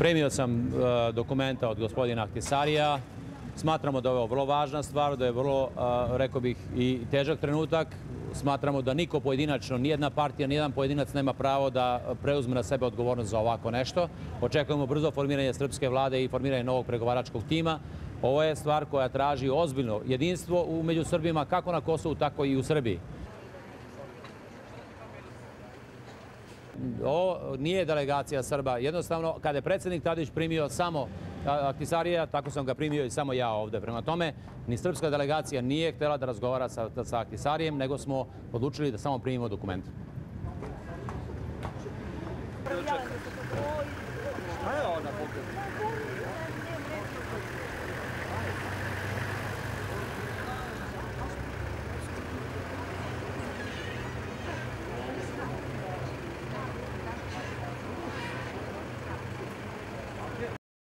Premio sam eh, uh, dokumenta od gospodina Aktisarija Smatramo da je ovo vrlo važna stvar, da je vrlo, rekao bih, i težak trenutak. Smatramo da niko pojedinačno, nijedna partija, nijedan pojedinac nema pravo da preuzme na sebe odgovornost za ovako nešto. Očekujemo brzo formiranje srpske vlade i formiranje novog pregovaračkog tima. Ovo je stvar koja traži ozbiljno jedinstvo među Srbima, kako na Kosovu, tako i u Srbiji. Ovo nije delegacija Srba. Jednostavno, kada je predsednik Tadić primio samo Aktisarija, tako sam ga primio i samo ja ovde. Prema tome, ni srpska delegacija nije htela da razgovara sa, sa Aktisarijem, nego smo odlučili da samo primimo dokument.